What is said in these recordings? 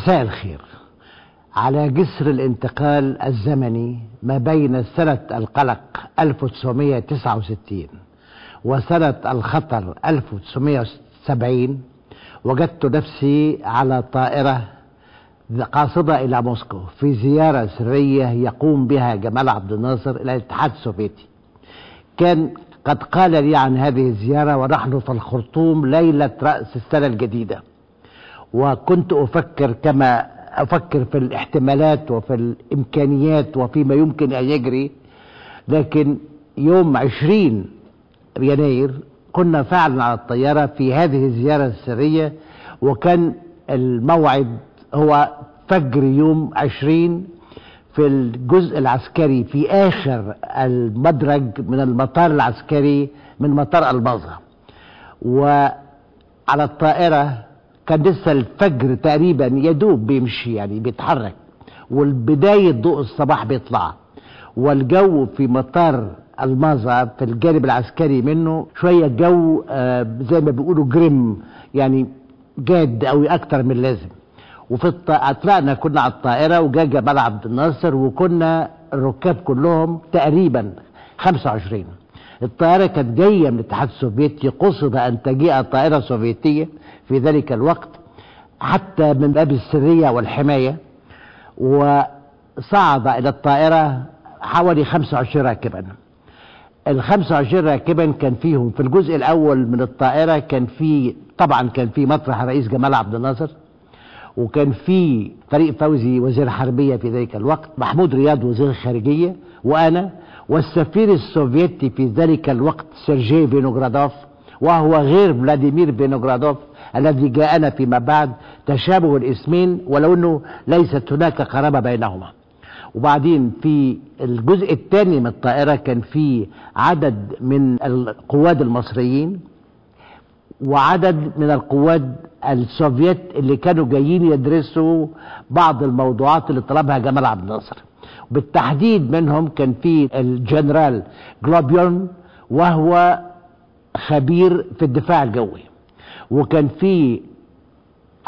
مساء الخير. على جسر الانتقال الزمني ما بين سنة القلق 1969 وسنة الخطر 1970 وجدت نفسي على طائرة قاصدة إلى موسكو في زيارة سرية يقوم بها جمال عبد الناصر إلى الاتحاد السوفيتي. كان قد قال لي عن هذه الزيارة ونحن في الخرطوم ليلة رأس السنة الجديدة. وكنت أفكر كما أفكر في الاحتمالات وفي الإمكانيات وفيما يمكن أن يجري لكن يوم عشرين يناير كنا فعلا على الطيارة في هذه الزيارة السرية وكان الموعد هو فجر يوم عشرين في الجزء العسكري في آخر المدرج من المطار العسكري من مطار الماظة وعلى الطائرة كان لسه الفجر تقريبا يدوب بيمشي يعني بيتحرك والبداية ضوء الصباح بيطلع والجو في مطار الماظة في الجانب العسكري منه شوية جو آه زي ما بيقولوا جريم يعني جاد قوي أكتر من اللازم وفي الط... طلعنا كنا على الطائرة وجا جمال عبد الناصر وكنا الركاب كلهم تقريبا 25 الطائرة كانت جاية من الاتحاد السوفيتي قصد أن تجيء طائرة سوفيتية في ذلك الوقت حتى من باب السرية والحماية وصعد إلى الطائرة حوالي 25 راكبا. ال 25 راكبا كان فيهم في الجزء الأول من الطائرة كان في طبعا كان في مطرح الرئيس جمال عبد الناصر وكان في فريق فوزي وزير حربية في ذلك الوقت محمود رياض وزير الخارجية وأنا والسفير السوفيتي في ذلك الوقت سيرجي فينوغرادوف وهو غير فلاديمير فينوغرادوف الذي جاءنا فيما بعد تشابه الاسمين ولو انه ليست هناك قرابه بينهما. وبعدين في الجزء الثاني من الطائرة كان في عدد من القواد المصريين وعدد من القواد السوفيت اللي كانوا جايين يدرسوا بعض الموضوعات اللي طلبها جمال عبد الناصر. بالتحديد منهم كان في الجنرال جلوبيون وهو خبير في الدفاع الجوي وكان في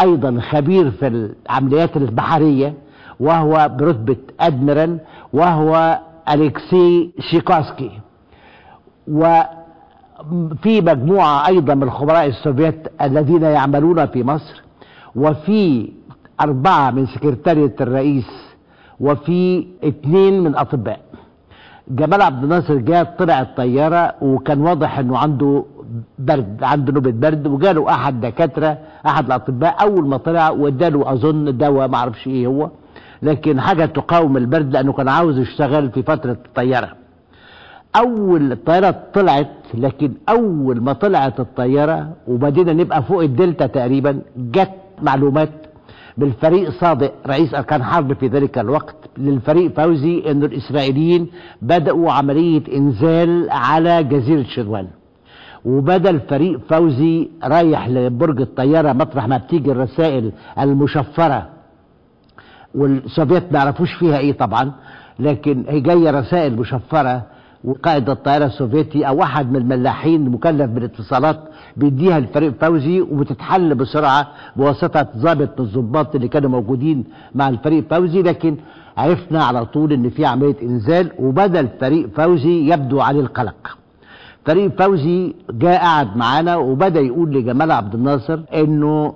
أيضا خبير في العمليات البحرية وهو برتبة أدميرال وهو الكسي شيكوسكي. وفي مجموعة أيضا من الخبراء السوفيت الذين يعملون في مصر وفي أربعة من سكرتارية الرئيس وفي اثنين من أطباء. جمال عبد الناصر جاء طلع الطيارة وكان واضح إنه عنده برد عنده نوبة برد وجاله أحد دكاترة أحد الأطباء أول ما طلع واداله أظن دواء ما أعرفش إيه هو لكن حاجة تقاوم البرد لأنه كان عاوز يشتغل في فترة الطيارة. أول الطيارة طلعت لكن أول ما طلعت الطيارة وبدينا نبقى فوق الدلتا تقريبا جت معلومات بالفريق صادق رئيس أركان حرب في ذلك الوقت للفريق فوزي ان الإسرائيليين بدأوا عملية إنزال على جزيرة شدوان. وبدا الفريق فوزي رايح لبرج الطيارة مطرح ما بتيجي الرسائل المشفرة والسوفيت ما يعرفوش فيها إيه طبعا لكن هي جاية رسائل مشفرة وقائد الطيارة السوفيتي أو واحد من الملاحين المكلف بالاتصالات بيديها للفريق فوزي وبتتحل بسرعة بواسطة ضابط من الضباط اللي كانوا موجودين مع الفريق فوزي لكن عرفنا على طول إن في عملية إنزال وبدا الفريق فوزي يبدو عليه القلق. فريق فوزي جاء قعد معانا وبدأ يقول لجمال عبد الناصر إنه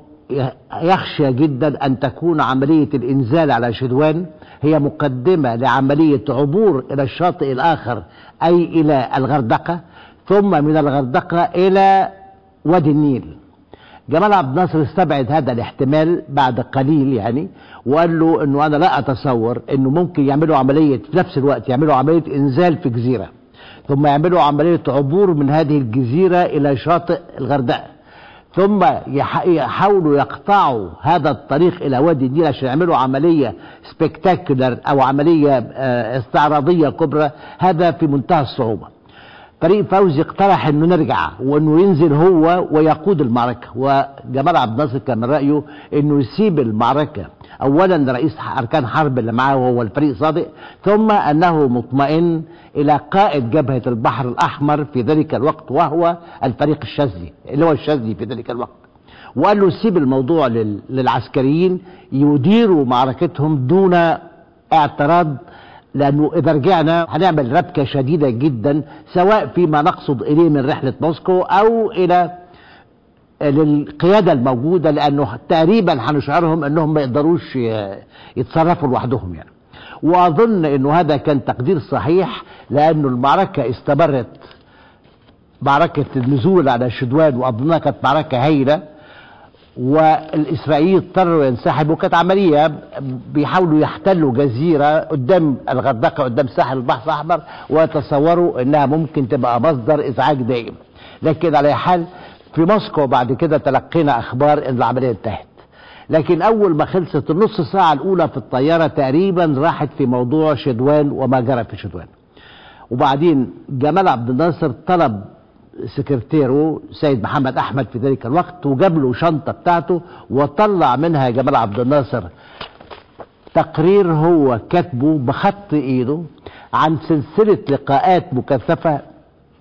يخشى جدا أن تكون عملية الإنزال على شدوان هي مقدمة لعملية عبور إلى الشاطئ الآخر أي إلى الغردقة ثم من الغردقة إلى وادي النيل. جمال عبد الناصر استبعد هذا الاحتمال بعد قليل يعني وقال له إنه أنا لا أتصور إنه ممكن يعملوا عملية في نفس الوقت يعملوا عملية إنزال في جزيرة ثم يعملوا عملية عبور من هذه الجزيرة إلى شاطئ الغردقة. ثم يحاولوا يقطعوا هذا الطريق إلى وادي النيل عشان يعملوا عملية سبكتاكولر أو عملية استعراضية كبرى. هذا في منتهى الصعوبة. فريق فوزي اقترح إنه نرجع وإنه ينزل هو ويقود المعركة. وجمال عبد الناصر كان من رأيه إنه يسيب المعركة. اولا رئيس أركان حرب اللي معاه وهو الفريق صادق ثم أنه مطمئن إلى قائد جبهة البحر الأحمر في ذلك الوقت وهو الفريق الشاذلي اللي هو الشاذلي في ذلك الوقت. وقال له سيب الموضوع لل- للعسكريين يديروا معركتهم دون اعتراض لأنه إذا رجعنا هنعمل ربكة شديدة جدا سواء فيما نقصد إليه من رحلة موسكو أو إلى للقيادة الموجودة لأنه تقريبا هنشعرهم إنهم ما يقدروش يتصرفوا لوحدهم يعني. وأظن إنه هذا كان تقدير صحيح لأنه المعركة استمرت. معركة النزول على شدوان واظنها كانت معركة هائله والاسرائيليين اضطروا ينسحبوا كانت عملية بيحاولوا يحتلوا جزيرة قدام الغردقة قدام ساحل البحر الأحمر ويتصوروا إنها ممكن تبقى مصدر إزعاج دائم. لكن على حال في موسكو بعد كده تلقينا أخبار ان العملية انتهت. لكن أول ما خلصت النص ساعة الأولى في الطيارة تقريبا راحت في موضوع شدوان وما جرى في شدوان. وبعدين جمال عبد الناصر طلب سكرتيره سيد محمد أحمد في ذلك الوقت وجاب له شنطة بتاعته وطلع منها جمال عبد الناصر تقرير هو كاتبه بخط إيده عن سلسلة لقاءات مكثفة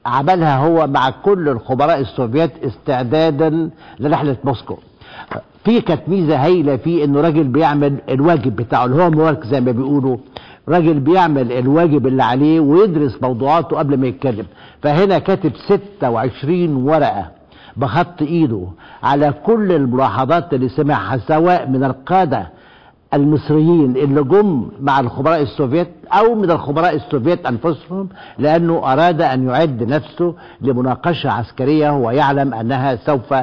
عملها هو مع كل الخبراء السوفيات استعدادا لرحلة موسكو. في كانت ميزة هايلة فيه إنه راجل بيعمل الواجب بتاعه الهوم ورك زي ما بيقولوا راجل بيعمل الواجب اللي عليه ويدرس موضوعاته قبل ما يتكلم. فهنا كاتب 26 ورقة بخط إيده على كل الملاحظات اللي سمعها سواء من القادة المصريين اللي جم مع الخبراء السوفيت أو من الخبراء السوفيت أنفسهم لأنه أراد أن يعد نفسه لمناقشة عسكرية هو يعلم أنها سوف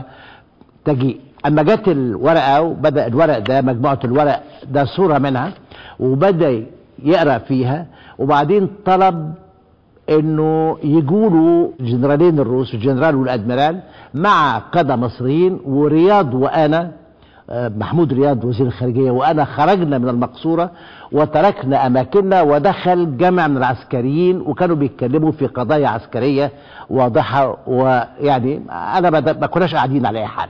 تجيء أما جت الورقة وبدأ الورق ده مجموعة الورق ده صورة منها وبدأ يقرأ فيها وبعدين طلب إنه يجولوا جنرالين الروس الجنرال والادميرال مع قادة مصريين ورياض وأنا محمود رياض وزير الخارجية وأنا خرجنا من المقصورة وتركنا أماكننا ودخل جمع من العسكريين وكانوا بيتكلموا في قضايا عسكرية واضحة ويعني أنا ما كناش قاعدين على أي حال.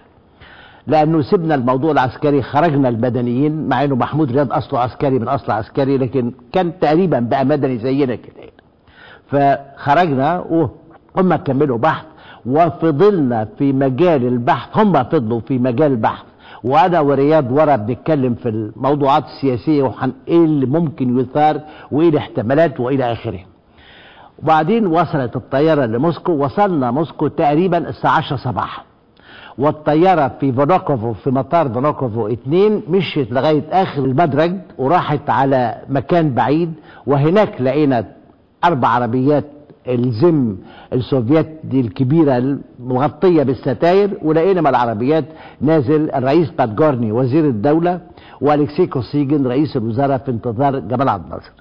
لأنه سيبنا الموضوع العسكري خرجنا المدنيين مع إنه محمود رياض أصله عسكري من أصل عسكري لكن كان تقريبا بقى مدني زينا كده. فخرجنا وهم كملوا بحث وفضلنا في مجال البحث هم فضلوا في مجال البحث. وأنا ورياض ورا بنتكلم في الموضوعات السياسية وحن إيه اللي ممكن يثار وايه الاحتمالات وإلى آخره. وبعدين وصلت الطيارة لموسكو وصلنا موسكو تقريبا الساعة 10 صباحا. والطيارة في فونوكوفو في مطار فونوكوفو اتنين مشيت لغاية آخر المدرج وراحت على مكان بعيد وهناك لقينا أربع عربيات الزيم السوفياتية دي الكبيرة المغطية بالستاير ولقينا من العربيات نازل الرئيس بادجورني وزير الدولة والكسي كوسيجن رئيس الوزراء في انتظار جمال عبد الناصر.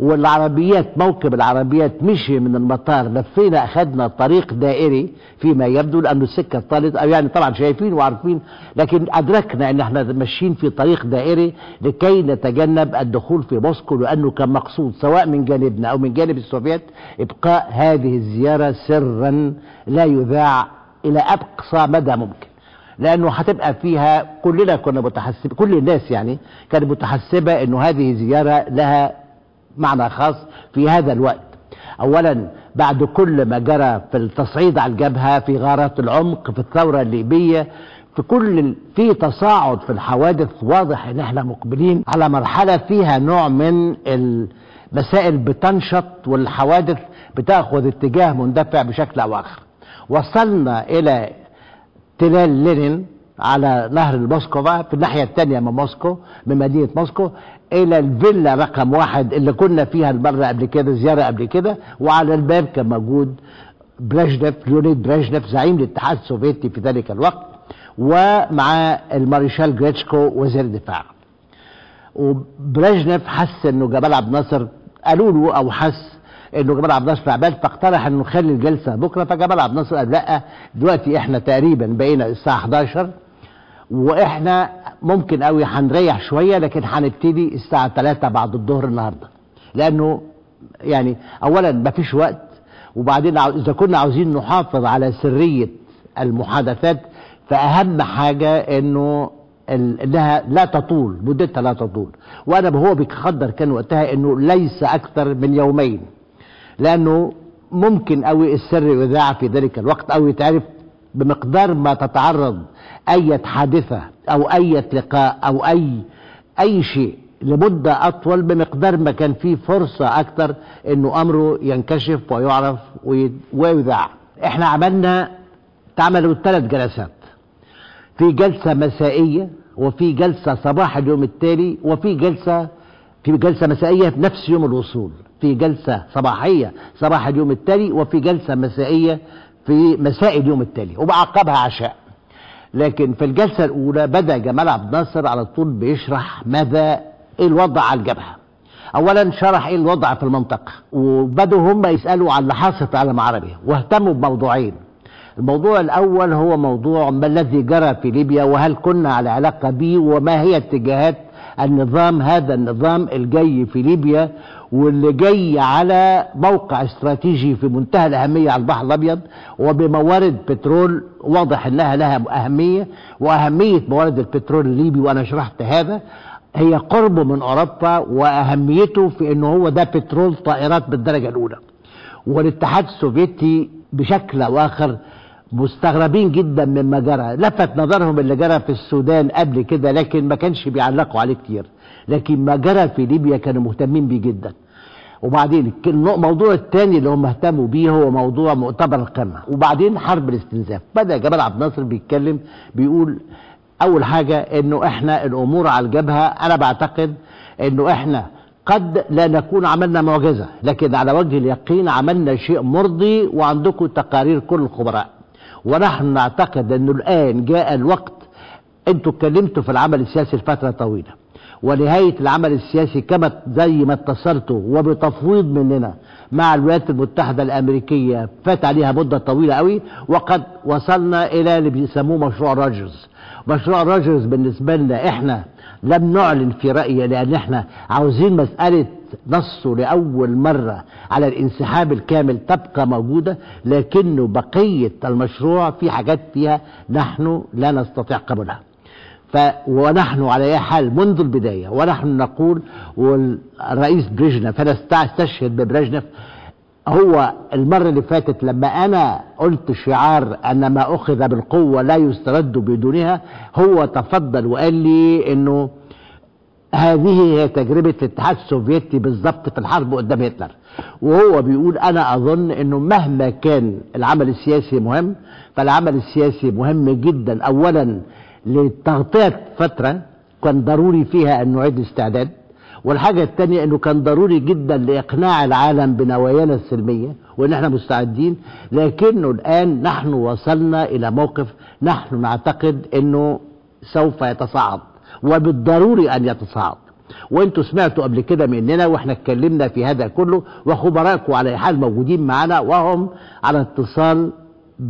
والعربيات موكب العربيات مشي من المطار لفينا أخذنا طريق دائري فيما يبدو لأنه السكة طالت أو يعني طبعا شايفين وعارفين لكن أدركنا إن إحنا ماشيين في طريق دائري لكي نتجنب الدخول في موسكو لأنه كان مقصود سواء من جانبنا أو من جانب السوفيت إبقاء هذه الزيارة سرا لا يذاع إلى أقصى مدى ممكن. لأنه هتبقى فيها كلنا كنا متحسب كل الناس يعني كانت متحسبة إنه هذه زيارة لها معنى خاص في هذا الوقت. اولا بعد كل ما جرى في التصعيد على الجبهة في غارات العمق في الثورة الليبية في كل في تصاعد في الحوادث واضح إن إحنا مقبلين على مرحلة فيها نوع من المسائل بتنشط والحوادث بتأخذ اتجاه مندفع بشكل أو آخر. وصلنا إلى تلال لينين على نهر الموسكوفا في الناحية الثانية من موسكو من مدينة موسكو. إلى الفيلا رقم واحد اللي كنا فيها المرة قبل كده زيارة قبل كده وعلى الباب كان موجود بريجنيف ليونيد بريجنيف زعيم الاتحاد السوفيتي في ذلك الوقت ومع المارشال جريتشكو وزير الدفاع. وبريجنيف حس إنه جمال عبد الناصر قالوا له أو حس إنه جمال عبد الناصر تعبان فاقترح إنه نخلي الجلسة بكرة فجمال عبد الناصر قال لأ دلوقتي إحنا تقريبا بقينا الساعة 11 وإحنا ممكن قوي هنريح شوية لكن هنبتدي الساعة 3 بعد الظهر النهارده. لأنه يعني اولا ما فيش وقت وبعدين إذا كنا عاوزين نحافظ على سرية المحادثات فأهم حاجة إنه إنها لا تطول مدتها لا تطول. وأنا هو بيقدر كان وقتها إنه ليس أكثر من يومين. لأنه ممكن قوي السر يذاع في ذلك الوقت أو يتعرف بمقدار ما تتعرض أي حادثة أو أي لقاء أو أي أي شيء لمدة أطول بمقدار ما كان فيه فرصة أكتر إنه أمره ينكشف ويعرف ويذاع. إحنا عملنا تعملوا ثلاث جلسات. في جلسة مسائية وفي جلسة صباح اليوم التالي وفي جلسة في جلسة مسائية في نفس يوم الوصول. في جلسة صباحية صباح اليوم التالي وفي جلسة مسائية في مساء اليوم التالي وبعقبها عشاء. لكن في الجلسة الأولى بدأ جمال عبد الناصر على طول بيشرح ماذا إيه الوضع على الجبهة. أولا شرح إيه الوضع في المنطقة وبدوا هم يسألوا عن اللي حاصل في العالم العربي واهتموا بموضوعين. الموضوع الأول هو موضوع ما الذي جرى في ليبيا وهل كنا على علاقة به وما هي اتجاهات النظام هذا النظام الجاي في ليبيا واللي جاي على موقع استراتيجي في منتهى الأهمية على البحر الأبيض وبموارد بترول واضح أنها لها أهمية وأهمية موارد البترول الليبي وأنا شرحت هذا هي قربه من أوروبا وأهميته في أنه هو ده بترول طائرات بالدرجة الأولى. والاتحاد السوفيتي بشكل أو آخر مستغربين جدا مما جرى. لفت نظرهم اللي جرى في السودان قبل كده لكن ما كانش بيعلقوا عليه كتير. لكن ما جرى في ليبيا كانوا مهتمين بيه جدا. وبعدين الموضوع الثاني اللي هم اهتموا بيه هو موضوع مؤتمر القمه وبعدين حرب الاستنزاف. بدأ جمال عبد الناصر بيتكلم بيقول أول حاجة إنه إحنا الأمور على الجبهه أنا بعتقد إنه إحنا قد لا نكون عملنا معجزة لكن على وجه اليقين عملنا شيء مرضي وعندكم تقارير كل الخبراء. ونحن نعتقد إنه الآن جاء الوقت أنتوا اتكلمتوا في العمل السياسي لفترة طويلة. ونهايه العمل السياسي كما زي ما اتصلتوا وبتفويض مننا مع الولايات المتحدة الأمريكية فات عليها مدة طويلة قوي وقد وصلنا إلى اللي بيسموه مشروع راجرز. مشروع راجرز بالنسبة لنا إحنا لم نعلن في رأيي لأن إحنا عاوزين مسألة نصه لأول مرة على الانسحاب الكامل تبقى موجودة لكنه بقية المشروع في حاجات فيها نحن لا نستطيع قبولها. ف ونحن على أي حال منذ البداية ونحن نقول والرئيس بريجنف أنا استشهد ببريجنف هو المرة اللي فاتت لما أنا قلت شعار أن ما أخذ بالقوة لا يسترد بدونها هو تفضل وقال لي إنه هذه هي تجربة الاتحاد السوفيتي بالضبط في الحرب قدام هتلر. وهو بيقول أنا أظن أنه مهما كان العمل السياسي مهم فالعمل السياسي مهم جدا. أولا لتغطية فترة كان ضروري فيها أن نعيد الاستعداد والحاجة الثانية أنه كان ضروري جدا لإقناع العالم بنوايانا السلمية وأن إحنا مستعدين لكنه الآن نحن وصلنا إلى موقف نحن نعتقد أنه سوف يتصاعد وبالضروري أن يتصاعد. وأنتوا سمعتوا قبل كده مننا وإحنا اتكلمنا في هذا كله وخبراءكم على حال موجودين معنا وهم على اتصال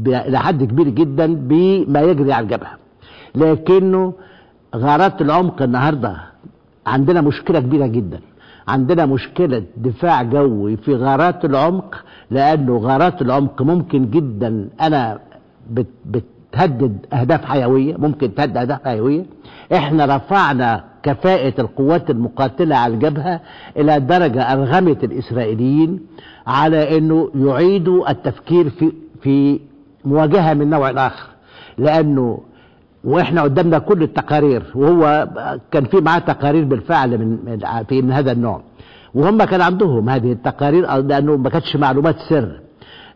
إلى حد كبير جدا بما يجري على الجبهة. لكنه غارات العمق النهارده. عندنا مشكلة كبيرة جدا. عندنا مشكلة دفاع جوي في غارات العمق لأنه غارات العمق ممكن جدا أنا بت بت تهدد أهداف حيوية ممكن تهدد أهداف حيوية. إحنا رفعنا كفاءة القوات المقاتلة على الجبهة إلى درجة أرغمت الإسرائيليين على إنه يعيدوا التفكير في في مواجهة من نوع آخر. لأنه وإحنا قدامنا كل التقارير وهو كان في معاه تقارير بالفعل من في من هذا النوع. وهم كان عندهم هذه التقارير لأنه ما كانتش معلومات سر.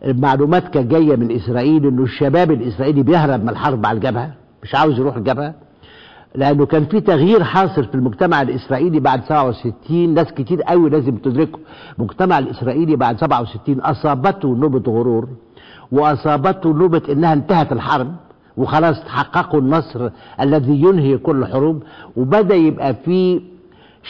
المعلومات كانت جاية من إسرائيل إنه الشباب الإسرائيلي بيهرب من الحرب على الجبهة مش عاوز يروح الجبهة. لأنه كان في تغيير حاصل في المجتمع الإسرائيلي بعد 67 ناس كتير قوي لازم تدركوا المجتمع الإسرائيلي بعد 67 أصابته نوبة غرور وأصابته نوبة إنها انتهت الحرب. وخلاص حققوا النصر الذي ينهي كل حروب وبدأ يبقى في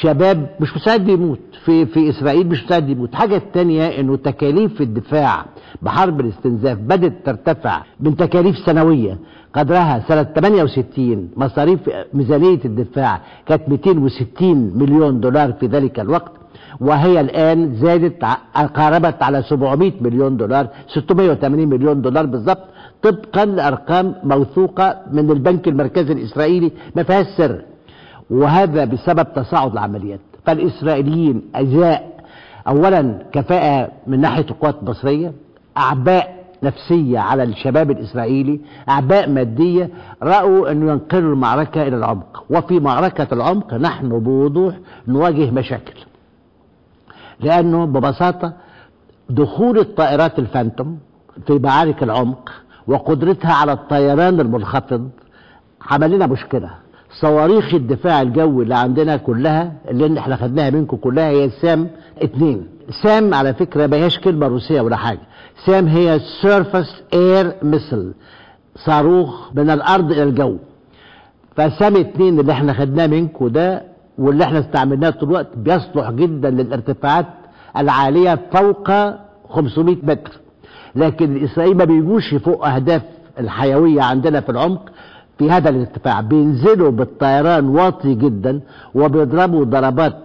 شباب مش مستعد يموت في في إسرائيل مش مستعد يموت. حاجة الثانية إنه تكاليف الدفاع بحرب الاستنزاف بدأت ترتفع من تكاليف سنوية قدرها سنة 68 مصاريف ميزانية الدفاع كانت 260 مليون دولار في ذلك الوقت وهي الآن زادت قاربت على 700 مليون دولار 680 مليون دولار بالضبط. طبقا لأرقام موثوقة من البنك المركزي الإسرائيلي ما فيهاش سر. وهذا بسبب تصاعد العمليات. فالإسرائيليين أجزاء أولا كفاءة من ناحية القوات المصرية أعباء نفسية على الشباب الإسرائيلي أعباء مادية رأوا أنه ينقلوا المعركة إلى العمق. وفي معركة العمق نحن بوضوح نواجه مشاكل. لأنه ببساطة دخول الطائرات الفانتوم في معارك العمق وقدرتها على الطيران المنخفض عمل لنا مشكلة. صواريخ الدفاع الجوي اللي عندنا كلها اللي إحنا خدناها منكم كلها هي سام اتنين. سام على فكرة ما هيش كلمة روسية ولا حاجة. سام هي surface air missile صاروخ من الأرض إلى الجو. فسام اتنين اللي إحنا خدناه منكم ده واللي إحنا استعملناه طول الوقت بيصلح جدا للارتفاعات العالية فوق 500 متر. لكن الاسرائيل ما بيجوش فوق أهداف الحيوية عندنا في العمق في هذا الارتفاع. بينزلوا بالطيران واطي جدا وبيضربوا ضربات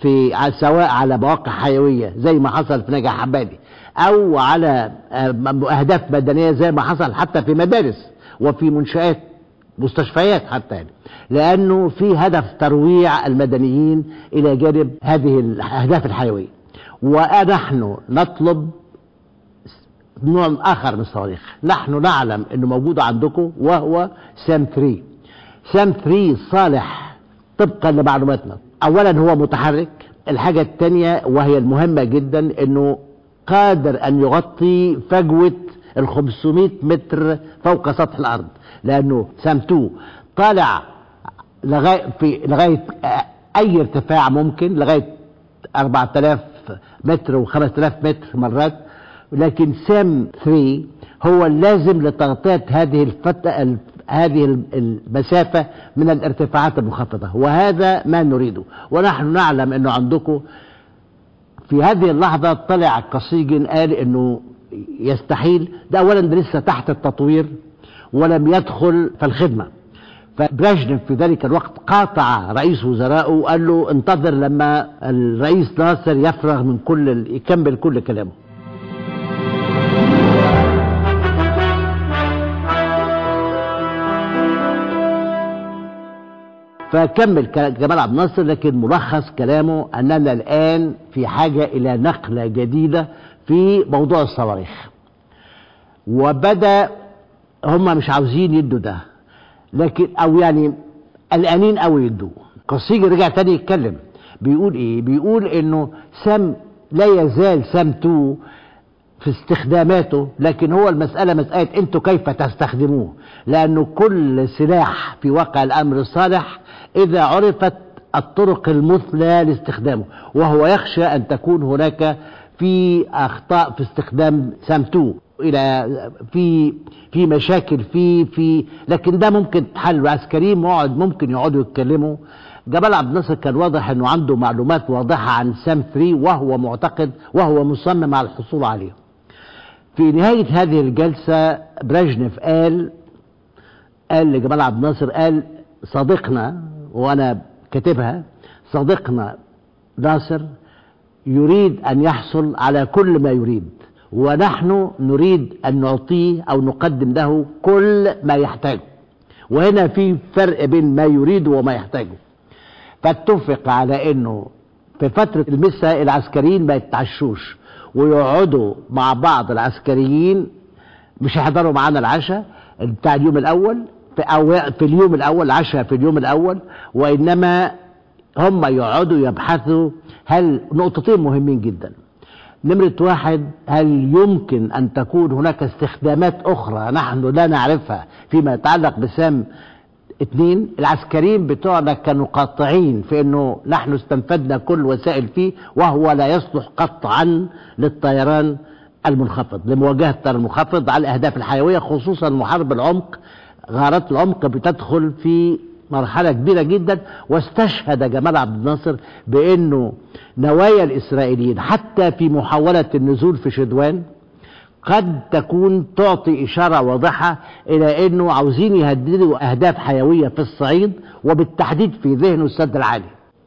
في سواء على مواقع حيوية زي ما حصل في نجع حبادي أو على أهداف مدنية زي ما حصل حتى في مدارس وفي منشآت مستشفيات حتى يعني. لأنه في هدف ترويع المدنيين إلى جانب هذه الأهداف الحيوية. ونحن نطلب نوع آخر من الصواريخ. نحن نعلم إنه موجود عندكم وهو سام 3 سام 3 صالح طبقا لمعلوماتنا. اولا هو متحرك الحاجة الثانية وهي المهمة جدا إنه قادر أن يغطي فجوة ال 500 متر فوق سطح الأرض لأنه سام 2 طالع لغاية في لغاية أي ارتفاع ممكن لغاية 4000 متر و5000 متر مرات. لكن سام 3 هو اللازم لتغطية هذه الفتة هذه المسافة من الارتفاعات المنخفضة وهذا ما نريده. ونحن نعلم أنه عندكم في هذه اللحظة طلع كصيجن قال أنه يستحيل. ده أولا ده لسه تحت التطوير ولم يدخل في الخدمة. فبريجنف في ذلك الوقت قاطع رئيس وزرائه وقال له انتظر لما الرئيس ناصر يفرغ من كل يكمل كل كلامه. فكمل جمال عبد الناصر لكن ملخص كلامه أننا الآن في حاجة إلى نقلة جديدة في موضوع الصواريخ. وبدأ هم مش عاوزين يدوا ده لكن أو يعني قلقانين قوي يدوه قصيجي رجع تاني يتكلم. بيقول إيه؟ بيقول إنه سام لا يزال سام 2 في استخداماته لكن هو المسألة مسألة أنتوا كيف تستخدموه؟ لأنه كل سلاح في واقع الأمر الصالح إذا عرفت الطرق المثلى لاستخدامه وهو يخشى أن تكون هناك في أخطاء في استخدام سام 2 إلى في في مشاكل في في لكن ده ممكن تحل عسكريين مقعد ممكن يقعدوا يتكلموا. جمال عبد الناصر كان واضح إنه عنده معلومات واضحة عن سام 3 وهو معتقد وهو مصمم على الحصول عليه في نهاية هذه الجلسة بريجنف قال قال لجمال عبد الناصر قال صديقنا وأنا كاتبها صديقنا ناصر يريد أن يحصل على كل ما يريد ونحن نريد أن نعطيه أو نقدم له كل ما يحتاجه. وهنا في فرق بين ما يريد وما يحتاجه. فاتفق على أنه في فترة المسا العسكريين ما يتعشوش ويقعدوا مع بعض العسكريين مش هيحضروا معانا العشاء بتاع اليوم الأول في, أو في اليوم الأول عشاء في اليوم الأول وإنما هم يقعدوا يبحثوا هل نقطتين مهمين جدا. نمرة واحد هل يمكن أن تكون هناك استخدامات أخرى نحن لا نعرفها فيما يتعلق بسام اثنين؟ العسكريين بتوعنا كانوا قاطعين في إنه نحن استنفدنا كل وسائل فيه وهو لا يصلح قطعا للطيران المنخفض لمواجهة الطيران المنخفض على الأهداف الحيوية خصوصا محارب العمق غارات العمق بتدخل في مرحلة كبيرة جدا واستشهد جمال عبد الناصر بأنه نوايا الإسرائيليين حتى في محاولة النزول في شدوان قد تكون تعطي إشارة واضحة إلى أنه عاوزين يهددوا أهداف حيوية في الصعيد وبالتحديد في ذهنه السد العالي.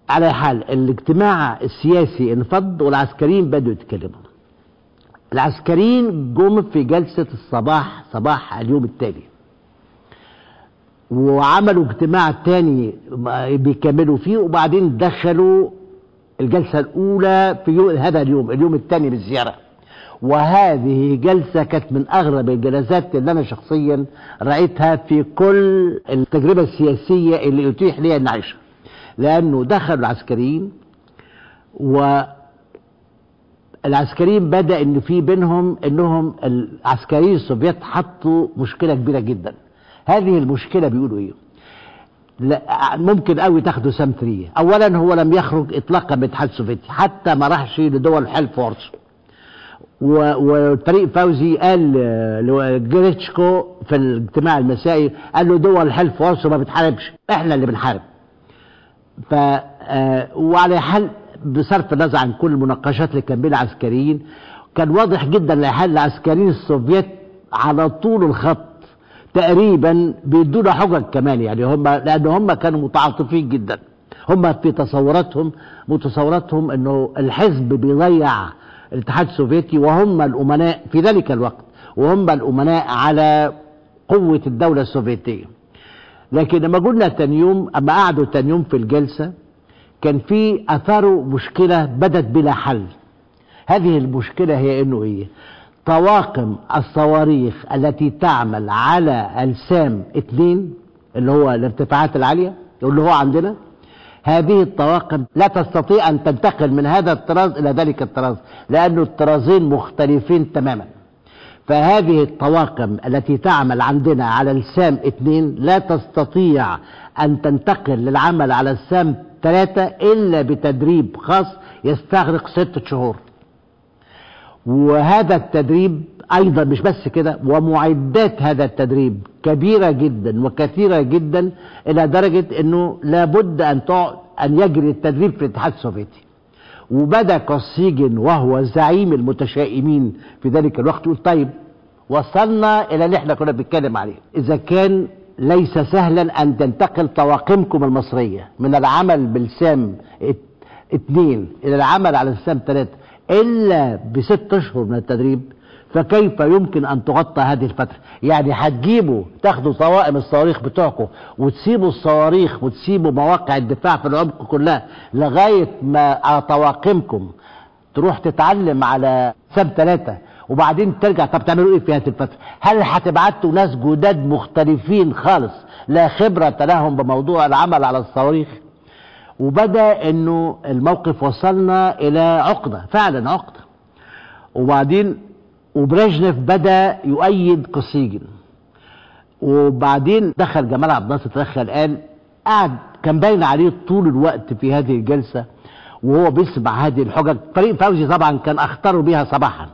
على حال الاجتماع السياسي انفض والعسكريين بدوا يتكلموا. العسكريين جم في جلسة الصباح صباح اليوم التالي. وعملوا اجتماع تاني بيكملوا فيه وبعدين دخلوا الجلسة الأولى في هذا اليوم اليوم الثاني للزيارة وهذه جلسة كانت من أغرب الجلسات اللي أنا شخصيا رأيتها في كل التجربة السياسية اللي أتيح لي أن أعيشها لأنه دخلوا العسكريين والعسكريين بدأ إن في بينهم إنهم العسكريين السوفيت حطوا مشكلة كبيرة جدا. هذه المشكلة بيقولوا إيه؟ لا ممكن قوي تاخده سام 3 اولا هو لم يخرج اطلاقا من الاتحاد السوفيتي حتى ما راحش لدول حلف وارسو وطريق فوزي قال لجريتشكو في الاجتماع المسائي قال له دول حلف وارسو ما بتحاربش. إحنا اللي بنحارب. ف وعلى حال بصرف النظر عن كل المناقشات اللي كان بين العسكريين كان واضح جدا لحال العسكريين السوفيت على طول الخط. تقريبا بيدونا حجج كمان يعني هم لأن هم كانوا متعاطفين جدا. هم في تصوراتهم متصوراتهم إنه الحزب بيضيع الاتحاد السوفيتي وهم الأمناء في ذلك الوقت وهم الأمناء على قوة الدولة السوفيتية. لكن لما قلنا تاني يوم أما قعدوا تاني يوم في الجلسة كان في اثاروا مشكلة بدت بلا حل. هذه المشكلة هي إنه إيه طواقم الصواريخ التي تعمل على ألسام 2 اللي هو الارتفاعات العالية اللي هو عندنا هذه الطواقم لا تستطيع أن تنتقل من هذا الطراز إلى ذلك الطراز لأنه الطرازين مختلفين تماما. فهذه الطواقم التي تعمل عندنا على ألسام 2 لا تستطيع أن تنتقل للعمل على ألسام 3 إلا بتدريب خاص يستغرق ستة شهور. وهذا التدريب أيضا مش بس كده ومعدات هذا التدريب كبيرة جدا وكثيرة جدا إلى درجة إنه لابد أن تقعد أن يجري التدريب في الاتحاد السوفيتي. وبدأ كوسيجن وهو زعيم المتشائمين في ذلك الوقت يقول طيب وصلنا إلى اللي إحنا كنا بنتكلم عليه. إذا كان ليس سهلا أن تنتقل طواقمكم المصرية من العمل بالسام اثنين إلى العمل على السام ثلاثة إلا بست أشهر من التدريب فكيف يمكن أن تغطى هذه الفترة يعني هتجيبوا تاخدوا طوائم الصواريخ بتوعكم وتسيبوا الصواريخ وتسيبوا مواقع الدفاع في العمق كلها لغاية ما على طواقمكم تروح تتعلم على سب ثلاثة وبعدين ترجع طب تعملوا إيه في هذه الفترة؟ هل هتبعتوا ناس جداد مختلفين خالص لا خبرة لهم بموضوع العمل على الصواريخ؟ وبدا انه الموقف وصلنا إلى عقدة فعلا عقدة. وبعدين وبريجنيف بدا يؤيد كوسيجن وبعدين دخل جمال عبد الناصر تدخل قال قعد كان باين عليه طول الوقت في هذه الجلسة وهو بيسمع هذه الحجج. فريق فوزي طبعا كان أخطره بها صباحا.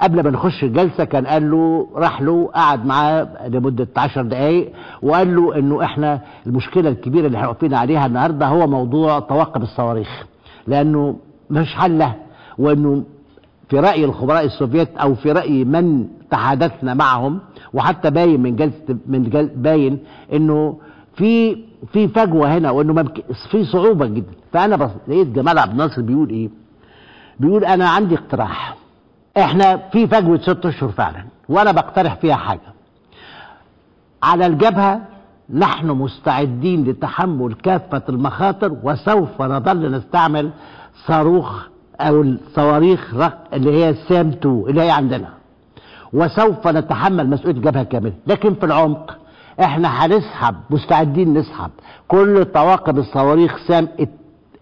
قبل ما نخش الجلسة كان قال له راح له قعد معاه لمدة 10 دقائق وقال له إنه إحنا المشكلة الكبيرة اللي إحنا واقفين عليها النهارده هو موضوع طواقم الصواريخ لأنه مش حل له وإنه في رأي الخبراء السوفيت أو في رأي من تحادثنا معهم وحتى باين من جلسة من جل باين إنه في في فجوة هنا وإنه في صعوبة جدا فأنا لقيت جمال عبد الناصر بيقول إيه؟ بيقول أنا عندي اقتراح إحنا في فجوة ست أشهر فعلا وأنا بقترح فيها حاجة. على الجبهة نحن مستعدين لتحمل كافة المخاطر وسوف نظل نستعمل صاروخ أو الصواريخ اللي هي السام 2 اللي هي عندنا. وسوف نتحمل مسؤولية الجبهة كاملة. لكن في العمق إحنا هنسحب مستعدين نسحب كل طواقم الصواريخ سام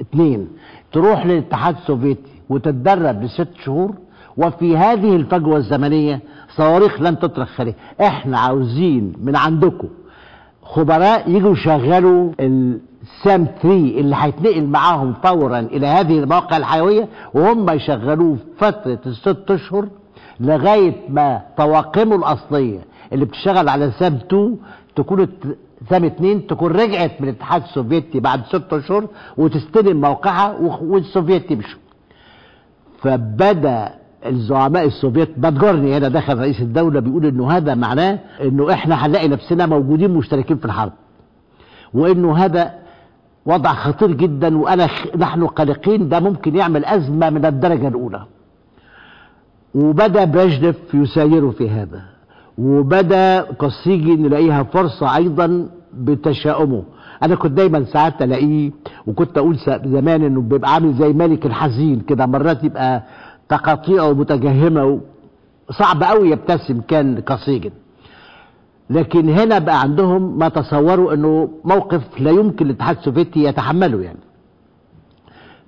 2 تروح للاتحاد السوفيتي وتتدرب لست شهور وفي هذه الفجوة الزمنية صواريخ لن تطرق خارج. إحنا عاوزين من عندكم خبراء يجوا يشغلوا السام 3 اللي هيتنقل معاهم فورا إلى هذه المواقع الحيوية وهم يشغلوه فترة الست أشهر لغاية ما طواقمه الأصلية اللي بتشتغل على سام 2 تكون سام 2 تكون رجعت من الاتحاد السوفيتي بعد ست أشهر وتستلم موقعها والسوفيت يمشوا فبدأ الزعماء السوفيت بادجورني هنا دخل رئيس الدولة بيقول إنه هذا معناه إنه إحنا هنلاقي نفسنا موجودين مشتركين في الحرب. وإنه هذا وضع خطير جدا وأنا نحن قلقين ده ممكن يعمل أزمة من الدرجة الأولى. وبدأ بريجنيف يسايره في هذا. وبدأ كوسيجن لاقيها فرصة أيضا بتشاؤمه. أنا كنت دايما ساعات ألاقيه وكنت أقول زمان إنه بيبقى عامل زي ملك الحزين كده مرات يبقى تقاطيعه متجهمة صعب قوي يبتسم كان كوسيجن لكن هنا بقى عندهم ما تصوروا إنه موقف لا يمكن الاتحاد السوفيتي يتحمله يعني.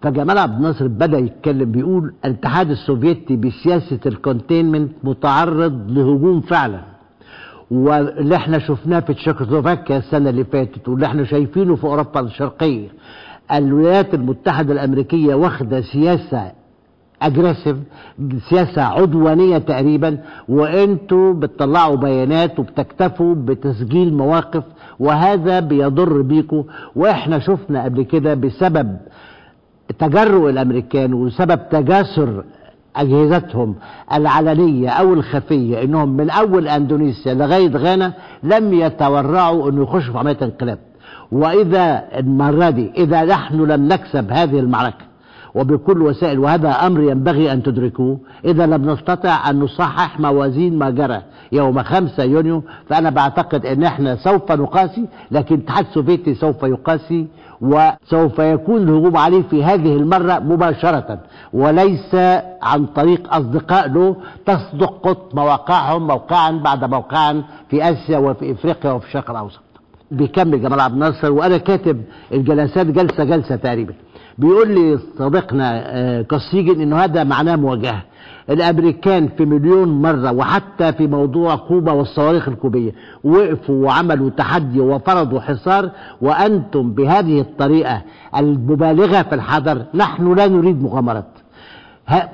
فجمال عبد الناصر بدأ يتكلم بيقول الاتحاد السوفيتي بسياسة ال containment متعرض لهجوم فعلا. واللي إحنا شفناه في تشيكوسلوفاكيا السنة اللي فاتت واللي إحنا شايفينه في أوروبا الشرقية. الولايات المتحدة الأمريكية واخدة سياسة اجريسيف سياسة عدوانية تقريبا وأنتوا بتطلعوا بيانات وبتكتفوا بتسجيل مواقف وهذا بيضر بيكم وإحنا شفنا قبل كده بسبب تجرؤ الأمريكان وسبب تجاسر أجهزتهم العلنية أو الخفية إنهم من أول أندونيسيا لغاية غانا لم يتورعوا إنه يخشوا في عملية انقلاب. وإذا المرة دي إذا نحن لم نكسب هذه المعركة وبكل وسائل وهذا أمر ينبغي أن تدركوه. إذا لم نستطع أن نصحح موازين ما جرى يوم 5 يونيو فأنا بعتقد إن إحنا سوف نقاسي لكن الاتحاد السوفيتي سوف يقاسي وسوف يكون الهجوم عليه في هذه المرة مباشرة وليس عن طريق أصدقاء له تصدق مواقعهم موقعا بعد موقعا في آسيا وفي إفريقيا وفي الشرق الأوسط. بيكمل جمال عبد الناصر وأنا كاتب الجلسات جلسة جلسة تقريبا. بيقول لي صديقنا آه، كوسيجن إنه هذا معناه مواجهة. الأمريكان في مليون مرة وحتى في موضوع كوبا والصواريخ الكوبية وقفوا وعملوا تحدي وفرضوا حصار وأنتم بهذه الطريقة المبالغة في الحذر نحن لا نريد مغامرات.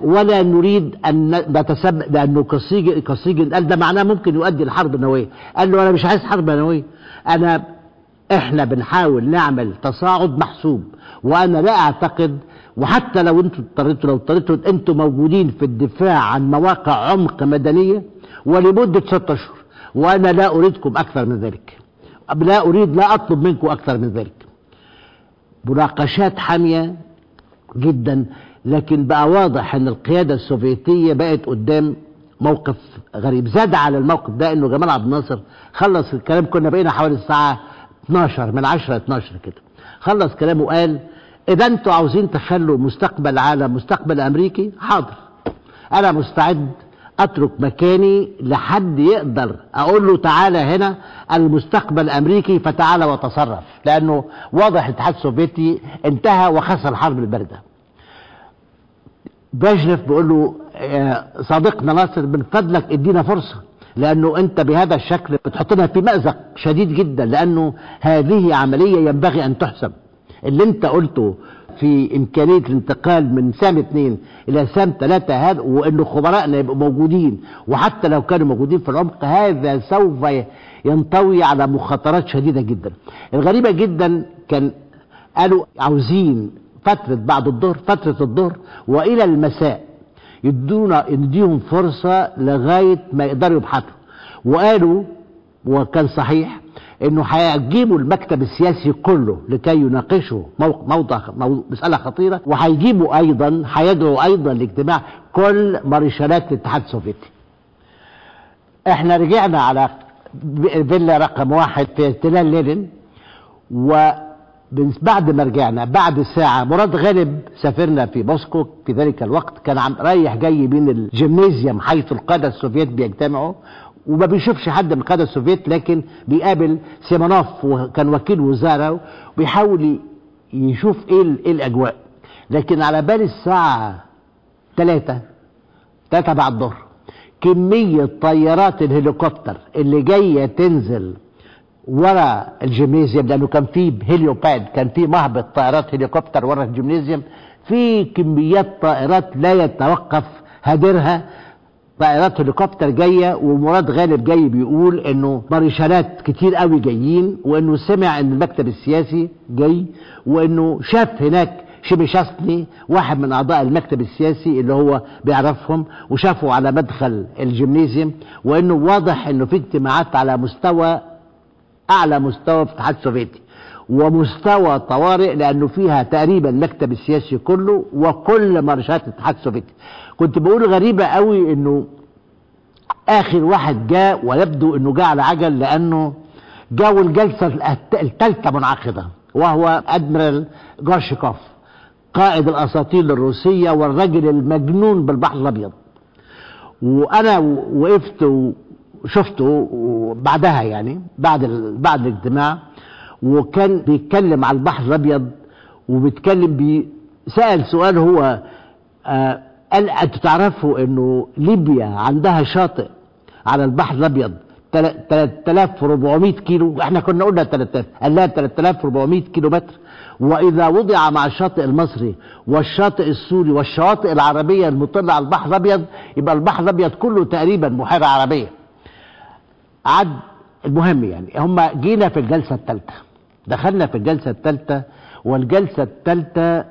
ولا نريد أن نتسبب لأنه كوسيجن كوسيجن قال ده معناه ممكن يؤدي لحرب نووية. قال له أنا مش عايز حرب نووية. أنا إحنا بنحاول نعمل تصاعد محسوب. وأنا لا أعتقد وحتى لو أنتوا اضطريتوا لو اضطريتوا أنتوا موجودين في الدفاع عن مواقع عمق مدنية ولمدة ستة أشهر وأنا لا أريدكم أكثر من ذلك. لا أريد لا أطلب منكم أكثر من ذلك. مناقشات حامية جدا لكن بقى واضح إن القيادة السوفيتية بقت قدام موقف غريب. زاد على الموقف ده إنه جمال عبد الناصر خلص الكلام كنا بقينا حوالي الساعة 12 من 10 12 كده. خلص كلامه وقال إذا أنتوا عاوزين تخلوا مستقبل العالم مستقبل أمريكي حاضر. أنا مستعد أترك مكاني لحد يقدر أقول له تعالى هنا المستقبل أمريكي فتعالى وتصرف. لأنه واضح الاتحاد السوفيتي انتهى وخسر الحرب الباردة. بجرف بيقول له يا صديقنا ناصر من فضلك ادينا فرصة. لأنه أنت بهذا الشكل بتحطنا في مأزق شديد جدا لأنه هذه عملية ينبغي أن تحسب اللي انت قلته في إمكانية الانتقال من سام اثنين إلى سام ثلاثة هذا وانه خبرائنا يبقوا موجودين وحتى لو كانوا موجودين في العمق هذا سوف ينطوي على مخاطرات شديدة جدا. الغريبة جدا كان قالوا عاوزين فترة بعد الظهر فترة الظهر وإلى المساء يدونا يديهم فرصة لغاية ما يقدروا يبحثوا وقالوا وكان صحيح انه هيجيبوا المكتب السياسي كله لكي يناقشوا موضع مو- مسألة خطيرة وهيجيبوا أيضا هيدعوا أيضا لاجتماع كل مارشالات الاتحاد السوفيتي. إحنا رجعنا على فيلا رقم واحد في تلال لينين وبعد ما رجعنا بعد ساعة مراد غالب سفيرنا في موسكو في ذلك الوقت كان عمال رايح جاي بين الجيمنيزيوم حيث القادة السوفيت بيجتمعوا وما بيشوفش حد من القادة السوفيت لكن بيقابل سيمانوف وكان وكيل وزارة وبيحاول يشوف إيه, إيه الأجواء. لكن على بال الساعة ثلاثة ثلاثة بعد الظهر كمية طيارات الهليكوبتر اللي جاية تنزل ورا الجيمنيزيوم لأنه كان في helipad كان في مهبط طائرات هليكوبتر ورا الجيمنيزيوم في كميات طائرات لا يتوقف هديرها. طائرات هليكوبتر جاية ومراد غالب جاي بيقول إنه مارشالات كتير قوي جايين وإنه سمع إن المكتب السياسي جاي وإنه شاف هناك شيبيشاستني واحد من أعضاء المكتب السياسي اللي هو بيعرفهم وشافوا على مدخل الجيمنيزيوم وإنه واضح إنه في اجتماعات على مستوى أعلى مستوى في الاتحاد السوفيتي ومستوى طوارئ لأنه فيها تقريبا المكتب السياسي كله وكل مارشالات الاتحاد السوفيتي. كنت بقول غريبة قوي إنه آخر واحد جاء ويبدو إنه جاء على عجل لأنه جاء الجلسه الثالثه منعقدة وهو أدميرال جورشكوف قائد الاساطيل الروسية والرجل المجنون بالبحر الأبيض وأنا وقفت وشفته بعدها يعني بعد. بعد الاجتماع وكان بيتكلم على البحر الأبيض وبيتكلم بي سأل سؤال هو آه قال أنتوا تعرفوا انه ليبيا عندها شاطئ على البحر الابيض 3400 كيلو إحنا كنا قلنا 3000 قال لها 3400 كيلو متر واذا وضع مع الشاطئ المصري والشاطئ السوري والشواطئ العربيه المطله على البحر الابيض يبقى البحر الابيض كله تقريبا بحيره عربيه عد المهم يعني هم جينا في الجلسه الثالثه دخلنا في الجلسه الثالثه والجلسه الثالثه